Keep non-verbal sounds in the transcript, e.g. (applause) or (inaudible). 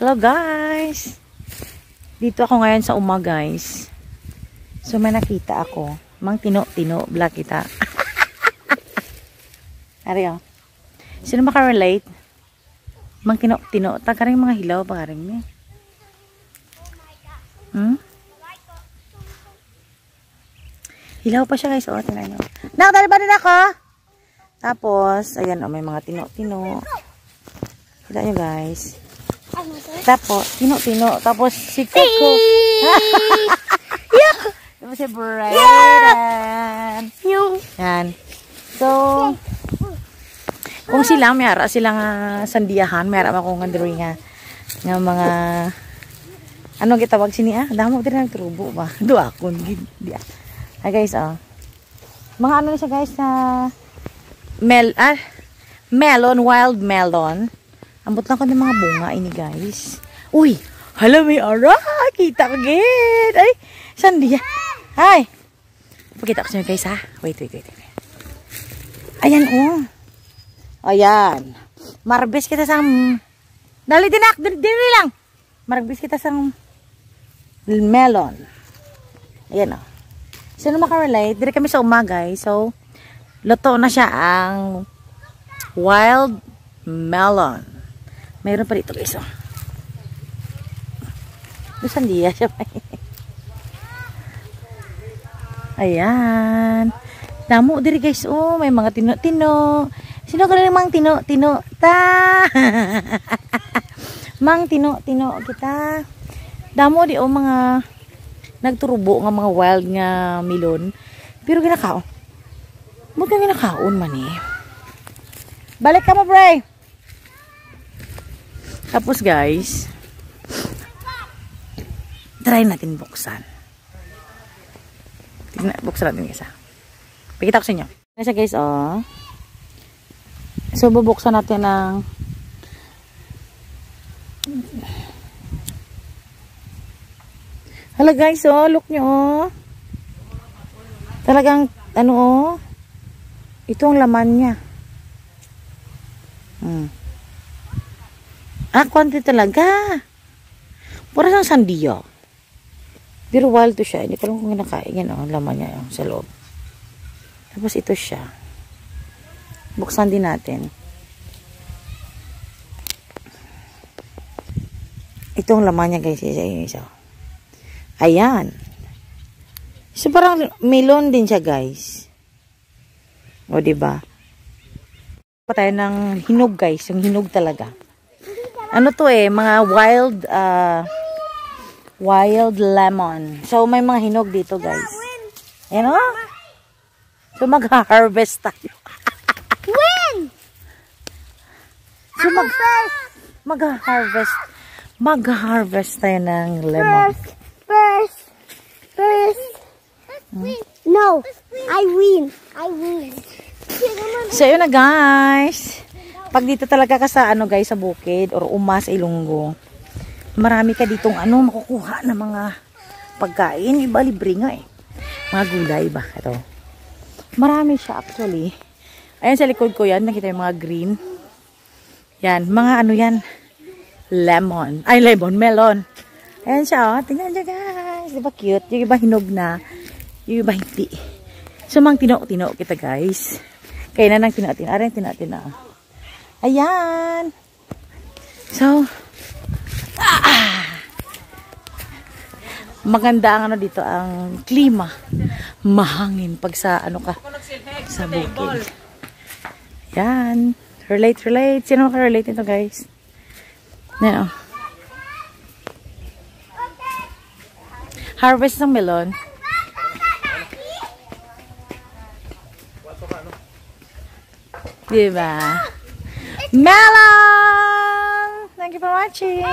Hello guys! Dito ako ngayon sa uma guys. So may nakita ako. Mang tino-tino, black kita. (laughs) Ari oh. Sino makarelate? Mang tino-tino. Tagaring mga hilaw pa rin niya. Hmm? Hilaw pa siya guys. O, oh, tinan nyo. Nakadali ba din ako? Tapos, ayan oh, may mga tino-tino. Kita nyo guys. Tapos, tino-tino. Tapos, si Coco. yeah. Tapos si Brayden. Yan. So, kung sila, mayara silang uh, sandiyahan, mayara ako nga drawing nga, nga mga, ano gitawag sini ah? Damo din nagtrubo ba? (laughs) Duakon, di ah. Ay guys, oh. Mga ano siya guys na mel ah, melon, wild melon. Ambot lang ko ng mga bunga ini guys. Uy, hala may ara. Kita ka gid. Ay, sandi. Ay. Pakita ko sa guys ha. Wait, wait, wait. Ayan oh. Ayan. Marbis kita sa Dali dinak, dili lang. Marbis kita sa melon. Ayan oh. Sino makarelate? Dire kami sa umaga eh. So, luto na siya ang wild melon. Mayroon pa dito guys. Oh. Doon diya siya Ayan. Damo diri guys. Oh, may mga tino-tino. Sino ka lang mang tino-tino? Ta! (laughs) mang tino-tino kita. Damo di oh mga nagturubo nga mga wild nga melon. Pero ginakaon. Mo ka ginakaon man eh. Balik ka mo, pre. Tapos guys, try natin buksan. Tignan, buksan natin isa. Pakita ko sa inyo. Kasi guys, oh. So, bubuksan natin ng Hala guys, oh, look nyo, oh. Talagang, ano, oh. Ito ang laman niya. Hmm. Ah, konti talaga. Para sa sandiyo. Pero wild to siya. Hindi ko lang kung kinakain. Yan, oh, laman niya oh, sa loob. Tapos ito siya. Buksan din natin. Itong laman niya guys. Isa, isa. Ayan. So, parang melon din siya, guys. O, diba? Pa tayo ng hinog, guys. Yung hinog talaga. Ano to eh, mga wild, uh, wild lemon. So, may mga hinog dito, guys. Ayan o. So, mag-harvest tayo. Win! So, mag, mag-harvest, mag-harvest tayo ng lemon. First. First. First. No. I win. I win. So, yun na guys. Pag dito talaga ka sa ano guys, sa bukid or umas ilunggo, marami ka ditong ano makukuha na mga pagkain. Iba libre nga eh. Mga gulay ba? Ito. Marami siya actually. Ayan sa likod ko yan. Nakita yung mga green. Yan. Mga ano yan. Lemon. Ay, lemon. Melon. Ayan siya, oh. Tingnan niyo, guys. Diba cute? Yung iba hinog na. Yung iba hindi. So, mang tino-tino kita, guys. Kaya na nang tino-tino. Ayan, tino-tino. Ayan. So, ah, maganda ang ano dito, ang klima. Mahangin pag sa, ano ka, sa bukid. Yan. Relate, relate. Sino makarelate nito, guys? Yan, oh. Harvest ng melon. Diba? Melon! Thank you for watching!